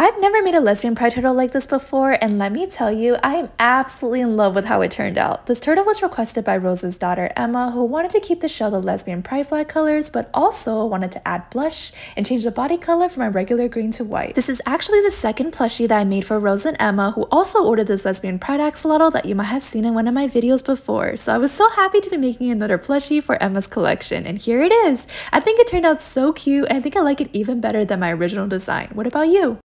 I've never made a lesbian pride turtle like this before, and let me tell you, I am absolutely in love with how it turned out. This turtle was requested by Rose's daughter Emma, who wanted to keep the shell the lesbian pride flag colors, but also wanted to add blush and change the body color from a regular green to white. This is actually the second plushie that I made for Rose and Emma, who also ordered this lesbian pride axolotl that you might have seen in one of my videos before. So I was so happy to be making another plushie for Emma's collection, and here it is. I think it turned out so cute, and I think I like it even better than my original design. What about you?